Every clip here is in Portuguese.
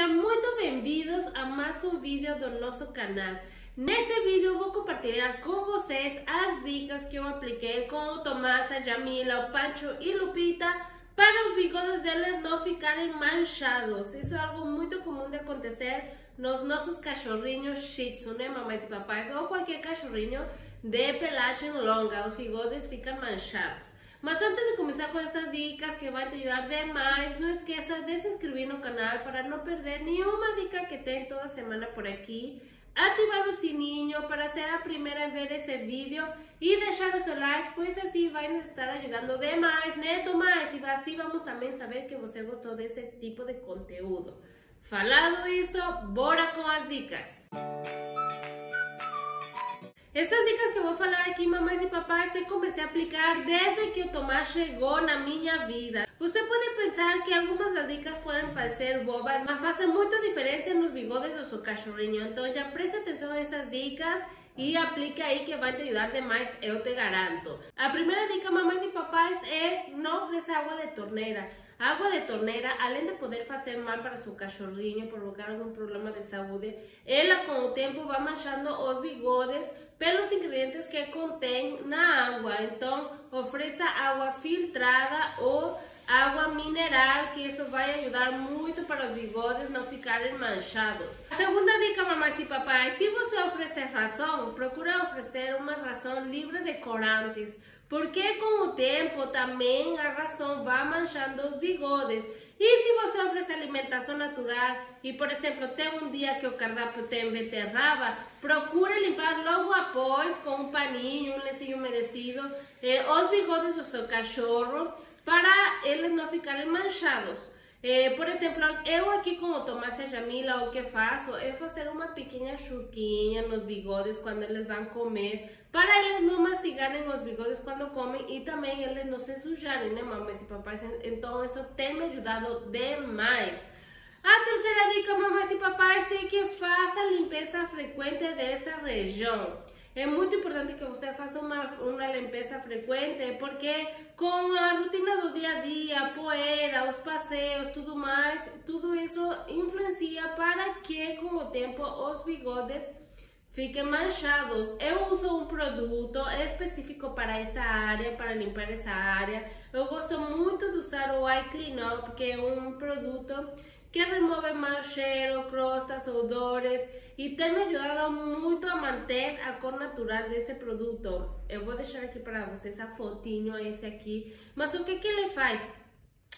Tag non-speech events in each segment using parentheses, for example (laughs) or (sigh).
Sejam muito bem-vindos a mais um vídeo do nosso canal. Neste vídeo vou compartilhar com vocês as dicas que eu apliquei com o Tomás, a Jamila, o Pancho e Lupita para os bigodes deles não ficarem manchados. Isso é algo muito comum de acontecer nos nossos cachorrinhos shih tzu, né, mamães e papais, ou qualquer cachorrinho de pelagem longa, os bigodes ficam manchados. Mas antes de começar com essas dicas que vai te ajudar demais, não esqueça de se inscrever no canal para não perder nenhuma dica que tem toda semana por aqui. Ativar o sininho para ser a primeira a ver esse vídeo e deixar o like, pois assim vai nos estar ajudando demais, né, Tomás? E assim vamos também saber que você gostou desse tipo de conteúdo. Falado isso, bora com as dicas! Essas dicas que eu vou falar aqui, mamães e papais, eu comecei a aplicar desde que o Tomás chegou na minha vida. Você pode pensar que algumas das dicas podem parecer bobas, mas fazem muita diferença nos bigodes do seu cachorrinho. Então já preste atenção a essas dicas e aplique aí que vai te ajudar demais, eu te garanto. A primeira dica, mamães e papais, é não oferecer água de torneira. A água de torneira, além de poder fazer mal para seu cachorrinho, provocar algum problema de saúde, ela com o tempo vai manchando os bigodes pelos ingredientes que contém na água. Então, ofereça água filtrada ou água mineral, que isso vai ajudar muito para os bigodes não ficarem manchados. A segunda dica, mamães e papais, se você oferecer ração, procure oferecer uma ração livre de corantes, porque com o tempo também a ração vai manchando os bigodes. E se você oferece alimentação natural e, por exemplo, tem um dia que o cardápio tem beterraba, procure limpar logo após com um paninho, um lencinho umedecido, eh, os bigodes do seu cachorro para eles não ficarem manchados. Eh, por exemplo, eu aqui com o Tomás a Jamila, o que faço é fazer uma pequena chuquinha nos bigodes quando eles vão comer, para eles não mastigarem os bigodes quando comem e também eles não se sujarem, né, mamães e papais? Então, isso tem me ajudado demais. A terceira dica, mamães e papais, é que faça limpeza frequente dessa região. É muito importante que você faça uma, uma limpeza frequente, porque com a rotina do dia a dia, poeira, os passeios, tudo mais, tudo isso influencia para que com o tempo os bigodes fiquem manchados. Eu uso um produto específico para essa área, para limpar essa área. Eu gosto muito de usar o Eye Clean Up, que é um produto que remove mau cheiro, crostas, odores e tem me ajudado muito a manter a cor natural desse produto. Eu vou deixar aqui para vocês a fotinho, esse aqui. Mas o que, que ele faz?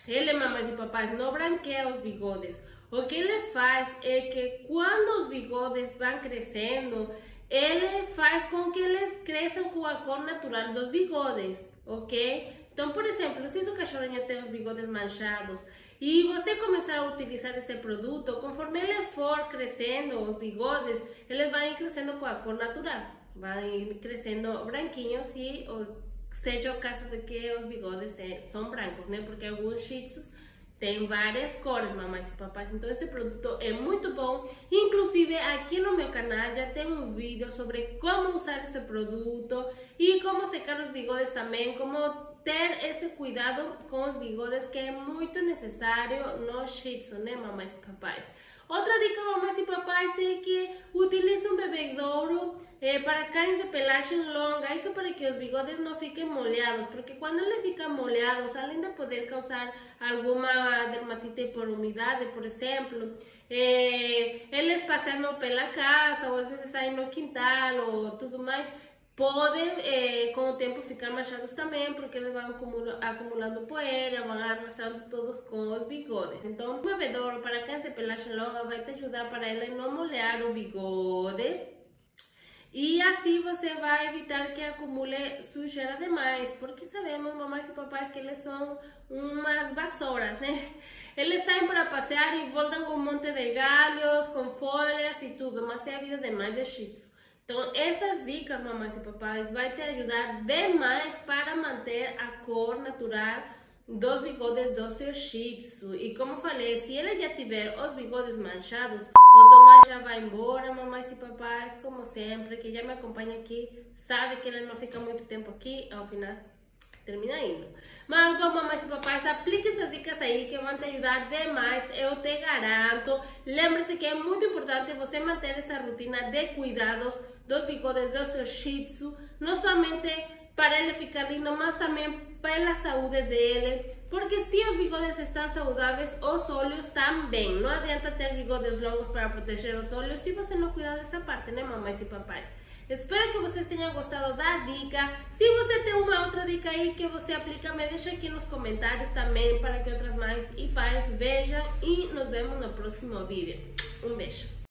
Ele, mamães e papais, não branqueia os bigodes. O que ele faz é que quando os bigodes vão crescendo, ele faz com que eles cresçam com a cor natural dos bigodes, ok? Então, por exemplo, se o cachorrinho tem os bigodes manchados e você começar a utilizar esse produto, conforme ele for crescendo, os bigodes, eles vão crescendo com a cor natural. Vão crescendo branquinhos e seja o caso de que os bigodes são brancos, né? Porque alguns shih tzus tem várias cores, mamães e papais. Então esse produto é muito bom. Inclusive aqui no meu canal já tem um vídeo sobre como usar esse produto e como secar os bigodes também, como ter esse cuidado com os bigodes que é muito necessário no shih tzu, né, mamães e papais? Outra dica, mamães e papais, é que eh, para cães de pelagem longa, isso para que os bigodes não fiquem molhados, porque quando eles ficam molhados, além de poder causar alguma dermatite por umidade, por exemplo, eh, eles passando pela casa, ou às vezes saem no quintal, ou tudo mais, podem eh, com o tempo ficar manchados também, porque eles vão acumulando poeira, vão arrasando todos com os bigodes. Então, um bebedouro para cães de pelagem longa vai te ajudar para ele não molhar o bigode. E assim você vai evitar que acumule sujeira demais, porque sabemos, mamães e papais, que eles são umas vassouras, né? (laughs) Eles saem para passear e voltam com um monte de galhos, com folhas e tudo, mas é a vida demais de shih. Então, essas dicas, mamães e papais, vai te ajudar demais para manter a cor natural dos bigodes do seu shih tzu. E como falei, se ele já tiver os bigodes manchados, o Tomás já vai embora, mamães e papais, como sempre, que já me acompanha aqui, sabe que ele não fica muito tempo aqui, ao final termina indo. Mas mamães e papais, aplique essas dicas aí que vão te ajudar demais, eu te garanto. Lembre-se que é muito importante você manter essa rotina de cuidados dos bigodes do seu shih tzu, não somente para ele ficar lindo, mas também pela saúde dele. Porque se os bigodes estão saudáveis, os olhos também. Não adianta ter bigodes longos para proteger os olhos se você não cuidar dessa parte, né, mamães e papais? Espero que vocês tenham gostado da dica. Se você tem uma outra dica aí que você aplica, me deixa aqui nos comentários também para que outras mães e pais vejam. E nos vemos no próximo vídeo. Um beijo.